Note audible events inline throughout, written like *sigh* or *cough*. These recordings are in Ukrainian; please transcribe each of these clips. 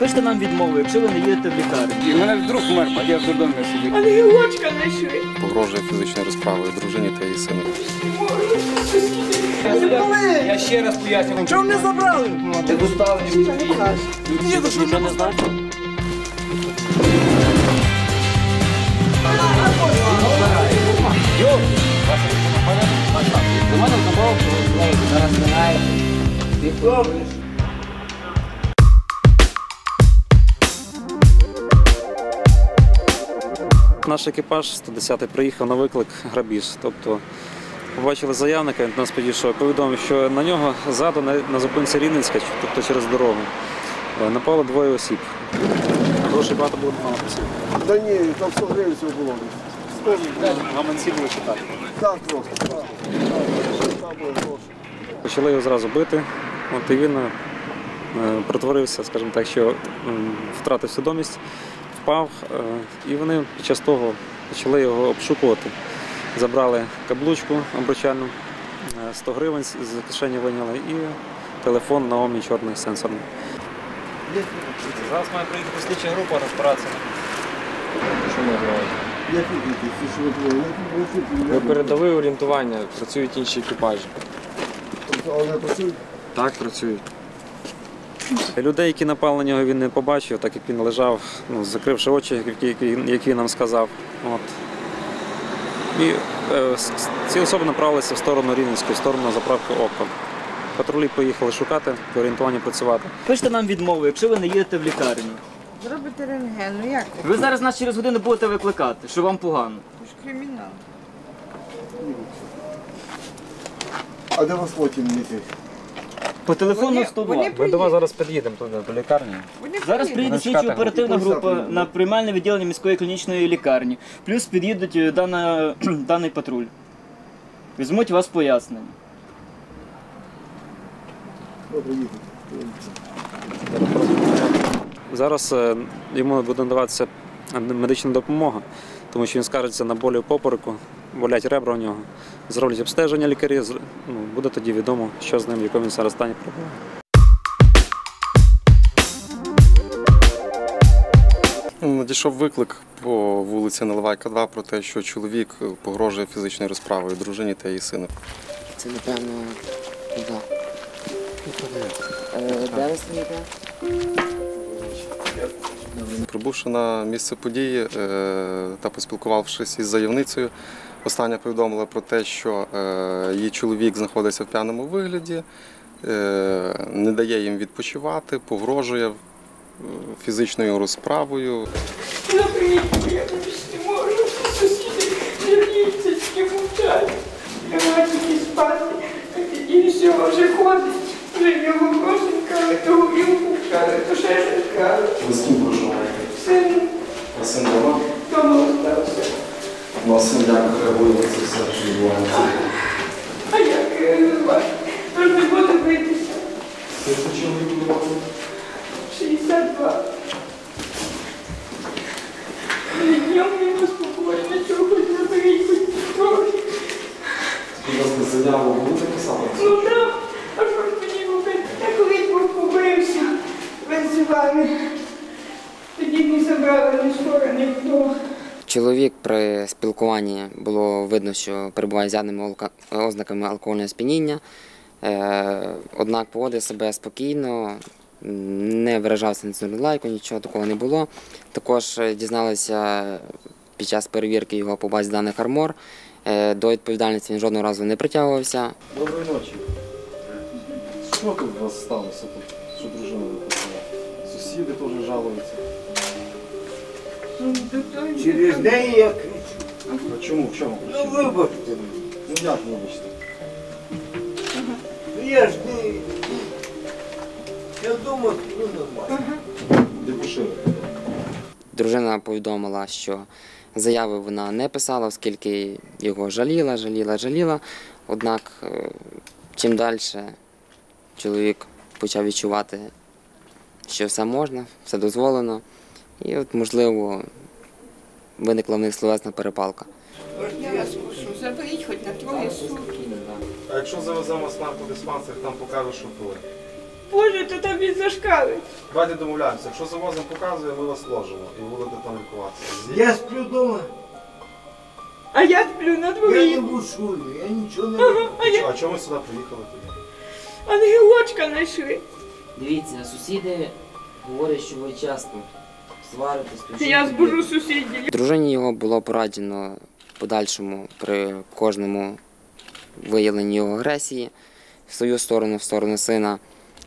Пишете нам відмову, якщо ви не їдете в лікарню. І мене вдруг вмер, а я в додому сидів. Але гілочка знайшли. погрожує фізичною розправою дружині та її сину. Я ще раз поясню. Чому не забрали? Ти доставлені. Ні, то що не знаєш? Наш екіпаж 110-й приїхав на виклик грабіж. Тобто побачили заявника, він до нас підійшов, повідомив, що на нього ззаду на, на зупинці Рівненська, тобто через дорогу, е, напало двоє осіб. Грошей багато було написано. Та ні, там 100 гривень всього було. Гаманці були читати. Так просто. Почали його зразу бити. От і він е, притворився, скажімо так, що втратив свідомість, впав, е, і вони під час того почали його обшукувати. Забрали каблучку обручальну, е, 100 гривень з кишені виняли і телефон на Наомі чорний сенсорний. Зараз має приїхати слідча група розбиратися. Що ми передали орієнтування, працюють інші екіпажі. Тобто, Але працюють? Так, працюють. Людей, які напали на нього, він не побачив, так як він лежав, ну, закривши очі, які, які, які нам сказав. От. І е, ці особи направилися в сторону Рівненської, в сторону заправки ОКО. Патрулі поїхали шукати, по орієнтуванню працювати. Пишете нам відмову, якщо ви не їдете в лікарню. Зробити рентген, ну як? Ви зараз нас через годину будете викликати, що вам погано. Це ж кримінал. А де вас потім летить? По телефону Вони- 102. вони Ми до вас зараз під'їдемо туди, до лікарні. Вони Зараз приїдуть. приїде слідчо оперативна група на приймальне відділення міської клінічної лікарні. Плюс під'їдуть е, дана, *clears throat* даний патруль. Візьмуть у вас пояснення. Зараз е, йому буде надаватися медична допомога, тому що він скаржиться на болі в попереку, болять ребра у нього. Зроблять обстеження лікарі, ну, буде тоді відомо, що з ним, в якому він зараз стані перебуває. Ну, Надійшов виклик по вулиці Наливайка 2 про те, що чоловік погрожує фізичною розправою дружині та її сину. Це напевно. Да. Е, Де ви? Прибувши на місце події е, та поспілкувавшись із заявницею, остання повідомила про те, що е, її чоловік знаходиться в п'яному вигляді, е, не дає їм відпочивати, погрожує е, фізичною розправою. Я приїду, я не можу. Сусіди тільки мовчать. Спати. І все, вже ходить. Вже його кошенька, то ще щось каже. Ви з ким проживаєте? Син А син дома? вдома остався. Вас син як реагує на це все, що відбувається? А як е, то ж не буде битися. Скільки чоловіків років? 62. Днем не успокоєно, чогось заберіть хоч трохи. Будь ласка, заяву будете писати? Ну так, а що ж мені робити? Я колись був побився венцювами. Тоді не забрали ні скоро, ні хто. Чоловік при спілкуванні було видно, що перебуває з явними ознаками алкогольного сп'яніння. Е, Однак поводив себе спокійно, не виражався на цю лайку, нічого такого не було. Також е, дізналися під час перевірки його по базі даних армор. Е, До відповідальності він жодного разу не притягувався. Доброї ночі. Що тут у вас сталося тут, що дружина виписала? Сусіди теж жалуються. Через неї я А чому? В чому Ну, вибачте. Ну як вибачте? Ну, Я ж не... Я думав, ну нормально. Депушили. Дружина повідомила, що заяви вона не писала, оскільки його жаліла, жаліла, жаліла. Однак, е, чим далі чоловік почав відчувати, що все можна, все дозволено. І от, можливо, виникла в них словесна перепалка. Я вас прошу, заберіть хоч на троє сутки. А якщо завеземо вас в наркодиспансер, там покажуть, що коли? Боже, то там він зашкалить. Давайте домовляємося. Якщо завозимо показує, ми вас ложимо і будете там лікуватися. Я сплю дома, А я сплю на я дворі. не бушую, я нічого не Ага, роблю. а я А чому ми сюди приїхали тоді? ангелочка знайшли. Дивіться, сусіди говорять, що ви часто сваритесь, Я збужу сусідів. Дружині його було пораджено в подальшому при кожному виявленні його агресії в свою сторону, в сторону сина,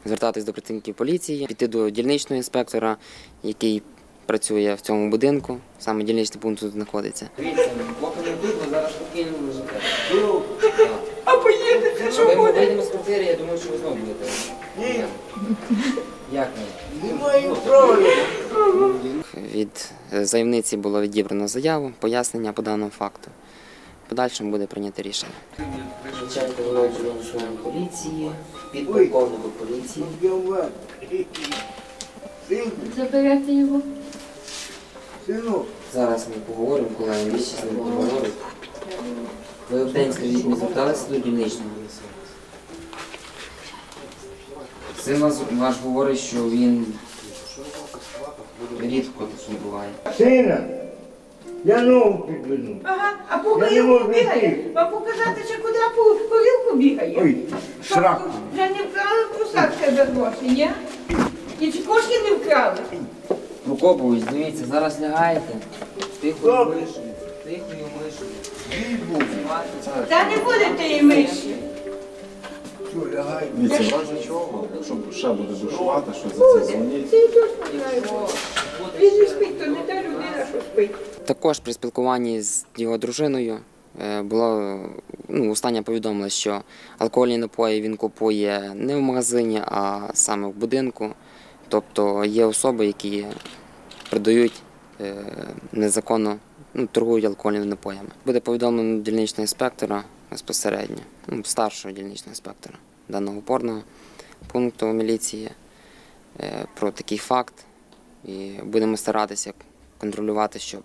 звертатись до працівників поліції, піти до дільничного інспектора, який працює в цьому будинку. Саме дільничний пункт тут знаходиться. Дивіться, поки не видно, зараз спокійно лежите. А поїдете, що Ми буде? вийдемо з квартири, я думаю, що ви знову будете. Ні, Як ні? не права. Від е, заявниці було відібрано заяву, пояснення по даному факту. В подальшому буде прийнято рішення. Начальник головного поліції, підполковнику поліції. Заберете його. Зараз ми поговоримо, коли я місці з ним поговорю. Ви в день, скажіть, не зверталися до дільничного? Син ваш говорить, що він рідко такий буває. сина, я ногу підведу. Ага, а по Я не горілку можу бігає. йти. Вам показати, чи куди по горілку бігає? Ой, сраку. Вже не вкрали посадки за гроші, ні? І чи кошки не вкрали? Прокопович, дивіться, зараз лягаєте. Тихою Добре. мишою. Тихою мишою. Та не будете і миші. Що, лягай. Дивіться, в чого, якщо ще буде душувати, що за це дзвоніть. Це. Він не спить, то не та людина, що спить. Також при спілкуванні з його дружиною е, було ну, останнє повідомлено, що алкогольні напої він купує не в магазині, а саме в будинку. Тобто є особи, які продають е, незаконно, ну, торгують алкогольними напоями. Буде повідомлено дільничного інспектора безпосередньо, ну, старшого дільничного інспектора даного опорного пункту міліції е, про такий факт. І будемо старатися контролювати, щоб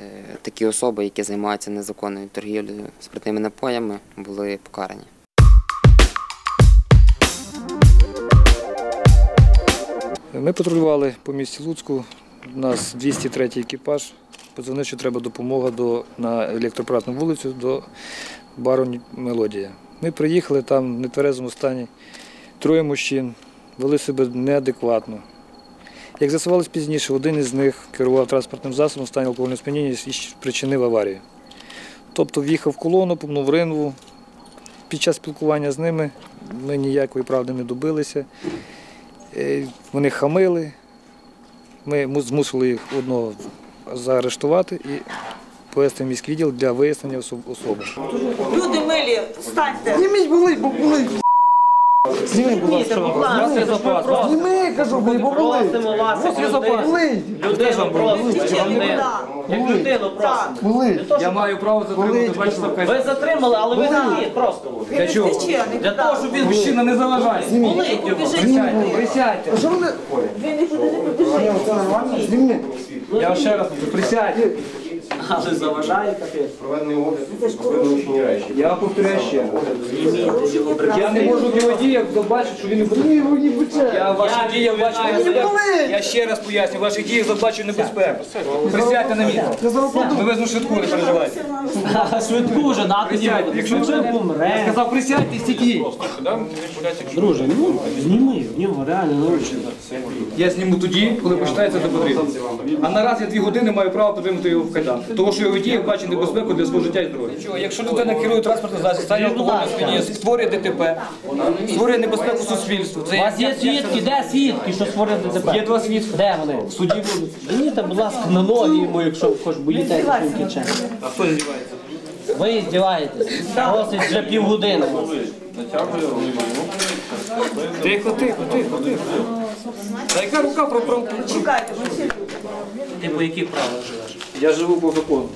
е, такі особи, які займаються незаконною торгівлею спиртними напоями, були покарані. Ми патрулювали по місті Луцьку. У нас 203 екіпаж. Подзвонив, що треба допомога до, на електропаратну вулицю до бару Мелодія. Ми приїхали там в нетверезому стані. Троє мужчин вели себе неадекватно. Як з'ясувалось пізніше, один із них керував транспортним засобом в стані алкогольного сп'яніння і спричинив аварію. Тобто в'їхав в колону, помнув ринву. Під час спілкування з ними ми ніякої правди не добилися. Е, Вони хамили. Ми змусили їх одного заарештувати і повести в міський відділ для вияснення особи. Люди милі, встаньте. Зніміть були, бо були. Зніміть, будь ласка. Зніми, кажу, були, бо були. Як людину. Були. Людину просимо, як людину. Були. Я маю право затримати бачите, Ви затримали, але ви не просто. Для чого? Для того, щоб він Мужчина не заважає. болить його. Присядьте. Вони? Ви. Я ще раз кажу, присядьте. Але заважає капець. Проведений огляд, вилучені речі. Я повторяю ще. Я не можу в його діях побачити, що він не буде. Я в ваших діях бачу небезпеку. Я ще раз поясню, в ваших діях побачу небезпеку. Присядьте на місце. Ми веземо швидку, не переживайте. Швидку вже, на Присядьте. Якщо ви Я сказав, присядьте і. Друже, ну зніми, в нього реально наручно. Я зніму тоді, коли почитається це потрібно. А наразі я дві години маю право потримати його в кайдан. Тому що його діях бачить небезпеку для свого життя і здоров'я. Якщо людина керує транспортним засобом, стані алкогольного сп'яніння, створює ДТП, створює небезпеку суспільству. Це У вас є свідки, де свідки, що створити тебе? Є два свідки. Де вони? В суді будуть. Зверніться, будь ласка, на ноги йому, якщо хоч боїтеся кінче. А хто здівається? Ви здіваєтесь. Досить вже півгодини. Тихо, тихо, тихо, тихо. Та яка рука про про... Ти по яких правилах живеш? Я живу по закону.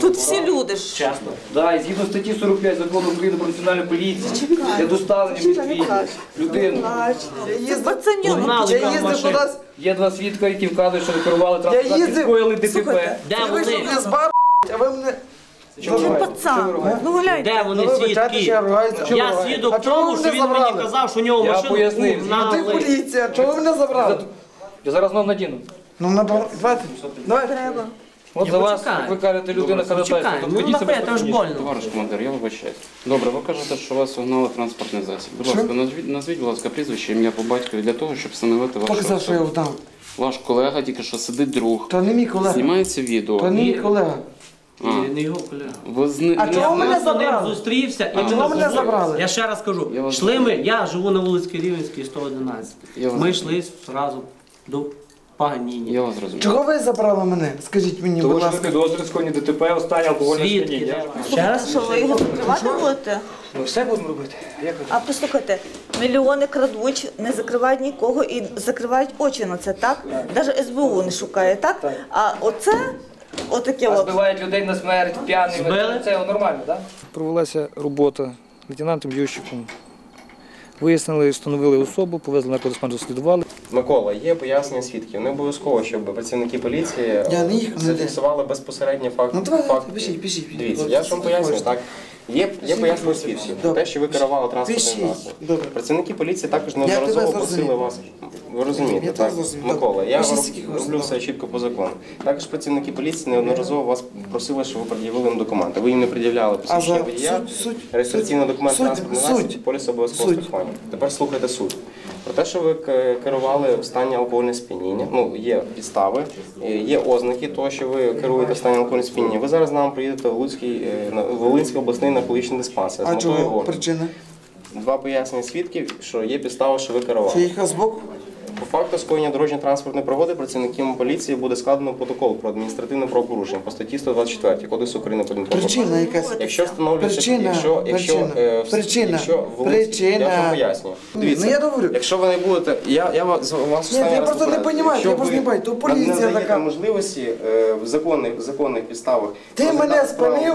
Тут всі люди ж. Чесно. Да, і згідно статті 45 закону України про національну поліцію, для доставлення в міськвідділ людину. Погнали там машину. Є два свідка, які вказують, що ви керували транспортом, скоїли ДТП. Де вони? А ви мене Він пацан. Ну гляньте. Де вони Ну, свідки? я. Чому свідок А тому, що він мені казав, що у нього Я машину пояснив. Ти угнали. поліція, чого ви мене забрали? Я зараз знов надіну. Ну. Давайте. Давайте. Треба. От за вас, почекаю. як ви кажете, людина. Почекай, ну ведіть себе наприклад, це ж больно. Товариш командир, я вибачаюсь. Добре, ви кажете, що вас угнали транспортний засіб. Будь ласка, назвіть, назвіть, будь ласка, прізвище, ім'я по батькові для того, щоб встановити Хто вашу казав, що я особу. вдав? Ваш колега тільки що сидить друг. То не мій колега. Знімається відео. То не мій колега. А, Не його колега. ви А чого мене з ним забрали? зустрівся і А ми чого мене забрали? Я ще раз кажу, Я вас- йшли ми, я живу на вулиці Рівненській, 111. Я вас- Ми йшли одразу до Паганіні. Я вас розумію. Чого ви забрали мене? Скажіть мені, Тому будь що ви ласка. скоєння ДТП, останнє алкогольне Свідки. сп'яніння. Ще раз? Що ви його закривати будете? Ми все будемо робити. Як ви? А послухайте, мільйони крадуть, не закривають нікого і закривають очі на це, так? Навіть СБУ не шукає, так? А оце, отаке от. збивають людей на смерть, п'яними. Збили? Це нормально, так? Провелася робота лейтенантом Ющиком. Вияснили, встановили особу, повезли на наркодиспансер, слідували. Микола, є пояснення свідків. Не обов'язково, щоб працівники поліції ніде. зафіксували безпосередньо факт. Ну давай, факт. пишіть, пишіть. Дивіться, я ж вам пояснюю, так. Є, є пояснення свідків. Добре. Те, що ви керували транспортним засобом. Працівники поліції також неодноразово просили вас. Ви розумієте, Я так? Микола, я роблю все чітко по закону. Також працівники поліції неодноразово вас просили, щоб ви пред'явили їм документи. Ви їм не пред'являли посвідчення водія, суть, суть, реєстраційний документ транспортного засобу, поліс обов'язкового страхування. Тепер слухайте суть. Про те, що ви керували в стані алкогольного сп'яніння, ну є підстави, е, є ознаки того, що ви керуєте в стані алкогольного сп'яніння. Ви зараз з нами приїдете в Луцький, е, Волинський обласний наркологічний диспансер. А чого? Причина? Два пояснення свідків, що є підстава, що ви керували. Чи їхав збоку? По факту скоєння дорожньо-транспортної пригоди працівникам поліції буде складено протокол про адміністративне правопорушення по статті 124 Кодексу України про. Причина якась. Якщо встановлюється, Причина, якщо, якщо, причина, е, причина, якщо в причина. я вам пояснюю. Дивіться, Ну, я говорю. якщо ви не будете, я, я вас, вас Ні, я просто не Якщо я просто не бачу, то поліція не така. можливості е, в законних, законних підставах Ти мене спинив?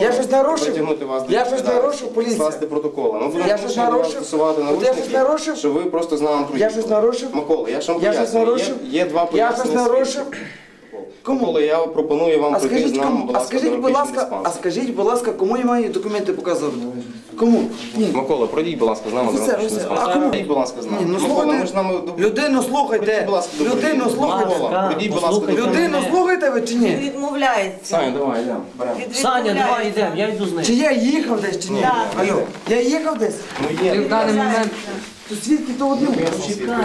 Я щось нарушив? притягнути вас Я щось нарушив, поліція? скласти протоколи. Ми будемо Я щось нарушив? я щось нарушив? що ви просто з нами. Я щось нарушив? Микола, я ж вам Я щось пояснюю. нарушив? Є, є два Я пояснення щось нарушив? свідків. Микола, я пропоную вам А скажіть, з нами, кому, будь а ласка, скажіть, до будь ласка, а диспансеру. скажіть, будь ласка, кому я маю документи показувати? Кому? Ні. Микола, пройдіть, будь ласка, з нами до Офіцер, офіцер. А диспансеру. кому? Пройдіть, будь ласка, з нами. Ні, ну Микола, слухайте. ми ж з нами... Людину слухайте. Пройдіть, будь ласка, до Людину слухайте. Пройдіть, будь ласка, до Людину слухайте ви чи Він ні? відмовляється. Саня, давай, йдемо, беремо. Він Саня, давай відмовляється. йдемо, я йду з ним. Чи я їхав десь чи ні? Алло, я їхав десь? Ну є. В даний момент. То свідки то одне.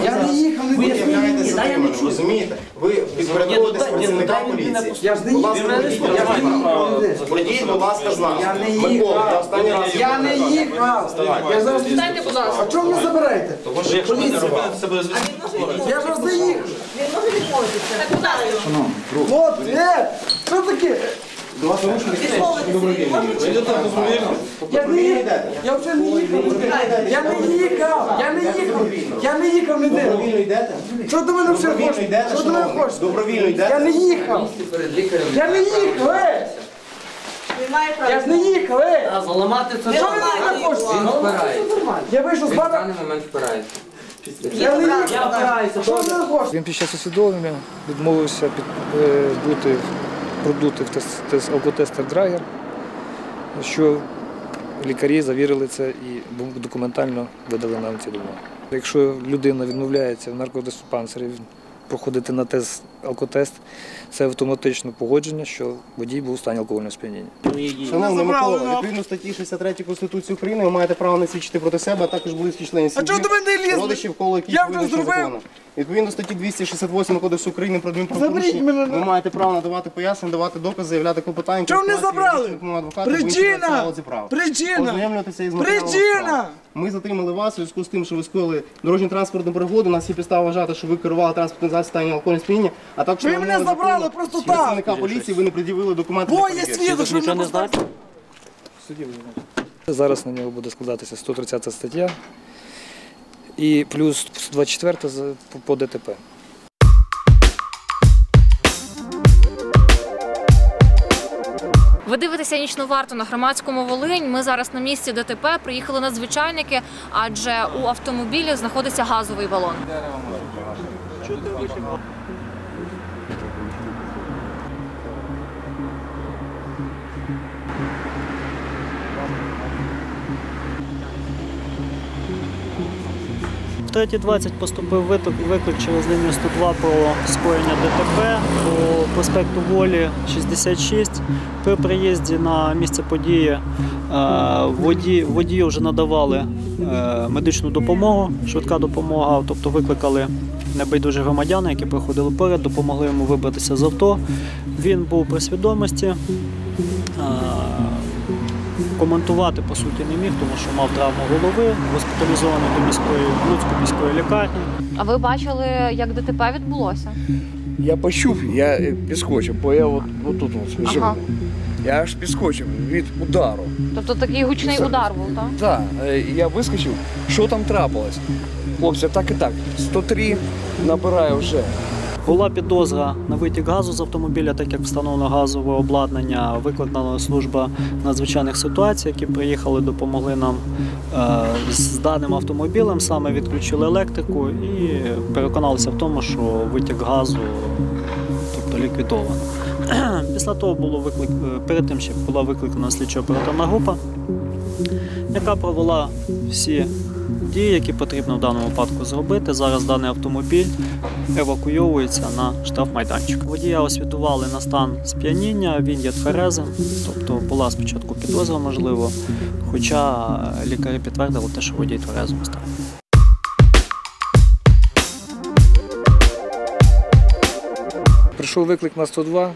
Я не їхав, не Ви їхав. являєтеся затриманим, розумієте? Ви підпорядковуєтесь працівникам поліції. Я ж не Будь ласка, їхав. Я ж не їхав. Пройдіть, будь ласка, з нами. Я не Микола, я їхав. останній раз... Я не їхав. Я зараз... А чого мене забираєте? Поліція. Я ж вас не їхав. Він може відмовитися. От, е, що таке? Відмовитися Я не їхав. Я вже не їхав. Я не їхав. Я не їхав. Я не їхав ніде. Що до мене все хочеш? Що до мене хочеш? Добровільно йдете? Я не їхав. Я не їхав, е! Він. Я ж не їхав, е! А заламати це Що ви мене хочете? його. Я вийшов з бара. момент впирається. Я не Я їхав. Що ви мене хочете? Він під час освідомлення відмовився під, е, бути, продути в тест, тест, алкотестер драгер, що лікарі завірили це і документально видали нам ці допомоги. Якщо людина відмовляється в наркодиспансері проходити на тест алкотест, це автоматично погодження, що водій був у стані алкогольного сп'яніння. Шановний Микола, відповідно статті 63 Конституції України ви маєте право не свідчити проти себе, а також близькі члени сім'ї, чого до мене лізли? родичів, коло яких Я вже визначено зробив. законом. Відповідно статті 268 Кодексу України про Заберіть адмінправопорушення, мене. ви маєте право надавати пояснення, давати докази, заявляти клопотання. Чого не користуватися забрали? юридичним адвокатом, Причина! права. Причина! Ознайомлюватися із матеріалами Причина! справи. Ми затримали вас у зв'язку з тим, що ви скоїли дорожньо-транспортну пригоду. У нас є підстава вважати, що ви керували транспортним засобом стані алкогольного сп'яніння, а також Ви мене забрали просто так. Працівника поліції ви не пред'явили документи. Бо є свідок, що Нічого мене не знаєте? Зараз на нього буде складатися 130 стаття і плюс 24 за- по- по ДТП. Ви дивитеся нічну варту на громадському Волинь. Ми зараз на місці ДТП. Приїхали надзвичайники, адже у автомобілі знаходиться газовий балон. 3.20 поступив виклик, виклик через лінію 102 про скоєння ДТП по проспекту Волі 66. При приїзді на місце події е, воді, водію вже надавали е, медичну допомогу, швидка допомога, тобто викликали небайдужі громадяни, які проходили поряд, допомогли йому вибратися з авто. Він був при свідомості. Коментувати по суті не міг, тому що мав травму голови, госпіталізований до міської Луцької міської лікарні. А ви бачили, як ДТП відбулося? Я почув, я підскочив, бо я от, отут от живу. Ага. Я аж підскочив від удару. Тобто такий гучний удар був, так? Так, е, я вискочив, що там трапилось? Хлопці, так і так. 103 набираю вже. Була підозра на витік газу з автомобіля, так як встановлено газове обладнання, викликана служба надзвичайних ситуацій, які приїхали, допомогли нам е, з даним автомобілем, саме відключили електрику і переконалися в тому, що витік газу тобто ліквідовано. *clears throat* Після того було виклик, е, перед тим ще була викликана слідчо-оперативна група, яка провела всі дії, які потрібно в даному випадку зробити. Зараз даний автомобіль евакуйовується на штрафмайданчик. Водія освітували на стан сп'яніння, він є тверезим, тобто була спочатку підозра, можливо, хоча лікарі підтвердили те, що водій тверезому став. Прийшов виклик на 102,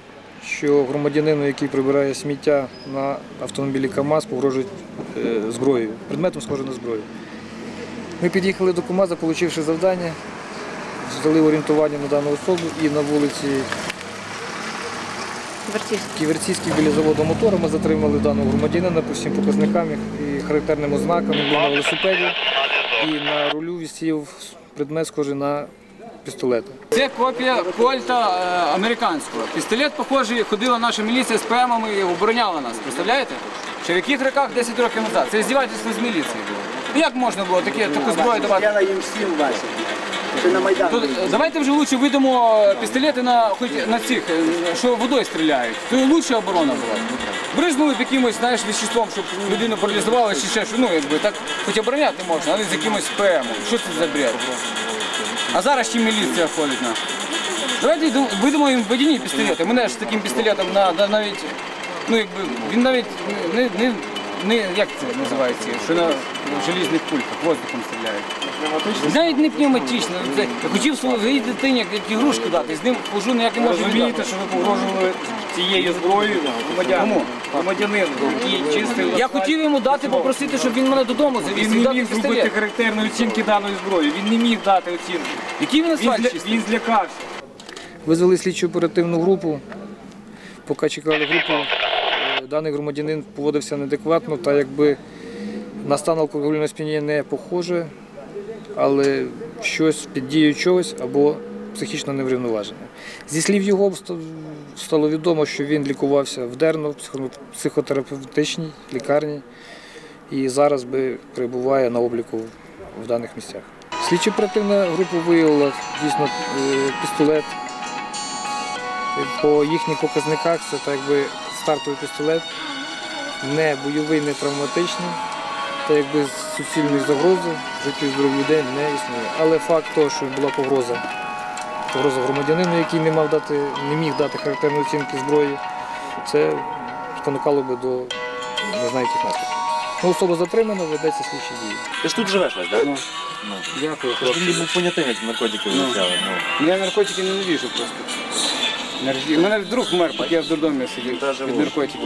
що громадянину, який прибирає сміття на автомобілі КАМАЗ, погрожують е, зброєю, предметом схожим на зброю. Ми під'їхали до КАМАЗа, отримавши завдання, здали орієнтування на дану особу і на вулиці Ківерцівській біля заводу мотора ми затримали даного громадянина по всім показникам і характерним ознакам. Він був на велосипеді і на рулю висів предмет схожий на пістолет. Це копія кольта е, американського. Пістолет, похожий, ходила наша міліція з ПМами і обороняла нас. Представляєте? Чи в яких роках 10 років назад? Це здівательство з міліції було. Як можна було таке, таку зброю давати? Я їм всім на Майдан. давайте вже лучше видамо пістолети на хоч на цих, е, що водою стріляють. То і лучша оборона була. Бризнули б якимось, знаєш, веществом, щоб людину паралізували, чи ще що. Ну, якби так, хоч обороняти можна, але з якимось ПМом. Що це за бред? А зараз ще міліція ходить на. Давайте йду- видамо їм водяні пістолети. Мене ж з таким пістолетом на, на- навіть, ну якби, він навіть не, не, не, як це називається, що на желізних пульках воздухом стріляють. Навіть не пневматично. Це, я хотів своїй дитині як, як ігрушку дати, з ним хожу ніяк не можу Розумієте, що ви погрожували цією зброєю громадянину, який чистив. Я хотів йому дати, попросити, щоб він мене додому завіз. Він і не дати міг пістолет. зробити характерної оцінки даної зброї. Він не міг дати оцінку. Який він Він, асфальт зля- чистив? він злякався. Визвали слідчу оперативну групу. Поки чекали групу, даний громадянин поводився неадекватно, та якби на стан алкогольного сп'яніння не похоже, але щось під дією чогось або психічно неврівноважене. Зі слів його стало відомо, що він лікувався в Дерно в психотерапевтичній лікарні і зараз би перебуває на обліку в даних місцях. Слідчо оперативна група виявила дійсно е, пістолет. По їхніх показниках це так якби стартовий пістолет, не бойовий, не травматичний, та якби суцільної загрози життю і здоров'ю людей не існує. Але факт того, що була погроза, погроза громадянину, який не мав дати, не міг дати характерної оцінки зброї, це спонукало би до не знаю яких наслідків. Ну, особа затримана, ведеться слідчі дії. Ти ж тут живеш весь, так? Дякую, Ти ж був понятий з наркотиків Ну. вивчали. Ну. Я наркотики ненавижу просто. Мене друг мер, я в дурдомі сидів від наркотиків.